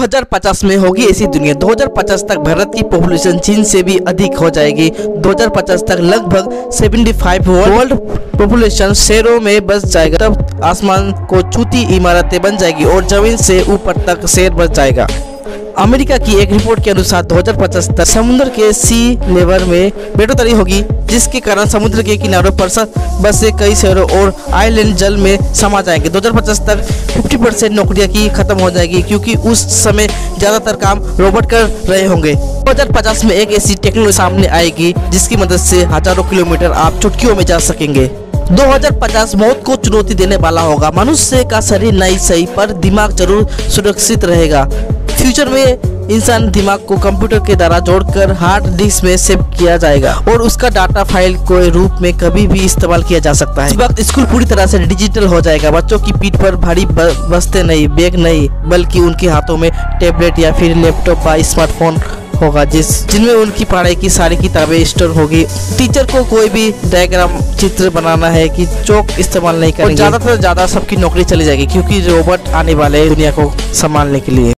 2050 में होगी ऐसी दुनिया। 2050 तक भारत की पॉपुलेशन चीन से भी अधिक हो जाएगी। 2050 तक लगभग 75 वर्ल्ड पॉपुलेशन शहरों में बस जाएगा। तब आसमान को छूती इमारतें बन जाएगी और ज़मीन से ऊपर तक शेर बच जाएगा। अमेरिका की एक रिपोर्ट के अनुसार 2050 तक समुद्र के सी लेवल में बढ़ोतरी होगी, जिसके कारण समुद्र के किनारों पर बसे कई शहरों और आइलैंड जल में समा जाएँगे। 2050 तक 50 परसेंट नौकरियाँ की खत्म हो जाएगी, क्योंकि उस समय ज़्यादातर काम रोबोट कर रहे होंगे। 2050 में एक ऐसी टेक्नोलॉजी सामने आएगी, जिसकी मदद से हज़ारों किलोमीटर आप चुटकियों में जा सकेंगे। 2050 मौत को चुनौती देने वाला होगा। मनुष्य का शरीर नहीं सही पर दिमाग ज़रूर सुरक्षित रहेगा। फ्यूचर में इंसान दिमाग को कंप्यूटर के द्वारा जोड़कर हार्ड डिस्क में सेव किया जाएगा और उसका डाटा फ़ाइल के रूप में कभी भी इस्तेमाल किया जा सकता है। इस वक्त स्कूल पूरी तरह से डिजिटल हो जाएगा। बच्चों की पीठ पर भारी बस्ते नहीं बैग नहीं बल्कि उनके हाथों में टेबलेट या फिर लैपटॉप या स्मार्टफ़ोन होगा जिस जिनमें उनकी पढ़ाई की सारी किताबें स्टोर होगी। टीचर को कोई भी डायग्राम चित्र बनाना है कि चौक इस्तेमाल नहीं करेंगे। ज़्यादा से ज़्यादा सबकी नौकरी चली जाएगी क्योंकि रोबोट आने वाले दुनिया को संभालने के लिए।